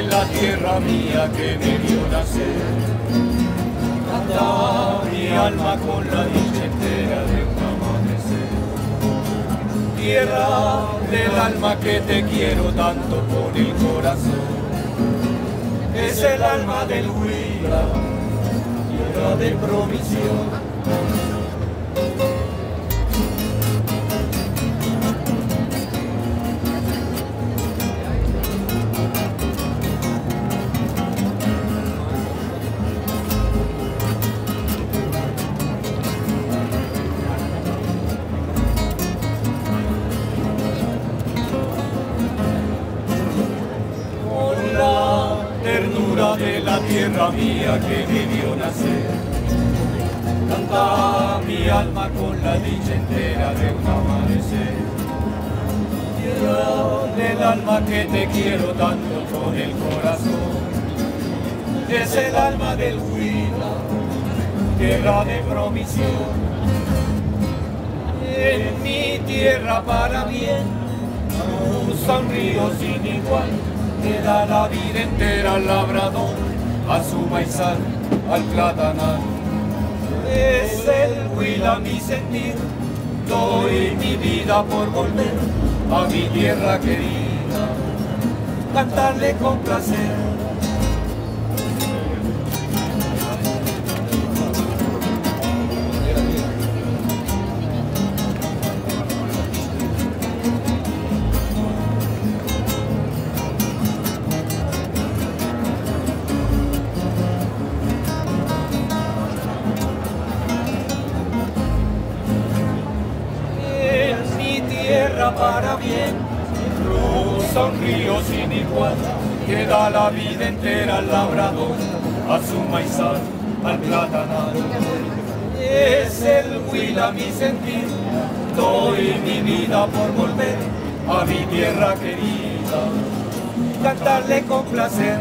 la tierra mía que me vio nacer. Canta mi alma con la dicha entera de un amanecer. Tierra del alma que te quiero tanto por el corazón. Es el alma del huila, tierra de provisión. Ternura de la tierra mía que me vio nacer. Canta mi alma con la dicha entera de un amanecer. Tierra del alma que te quiero tanto con el corazón. Es el alma del Huila, tierra de promisión. En mi tierra para bien, un río sin igual, que da la vida entera al labrador, a su maizal, al platanal. Es el Huila mi sentir, doy mi vida por volver a mi tierra querida, cantarle con placer. Tierra para bien. Cruza un río sin igual, que da la vida entera al labrador, a su maizal, al platanal. Es el Huila mi sentir, doy mi vida por volver a mi tierra querida, cantarle con placer